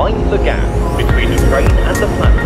mind the gap between the and the planet.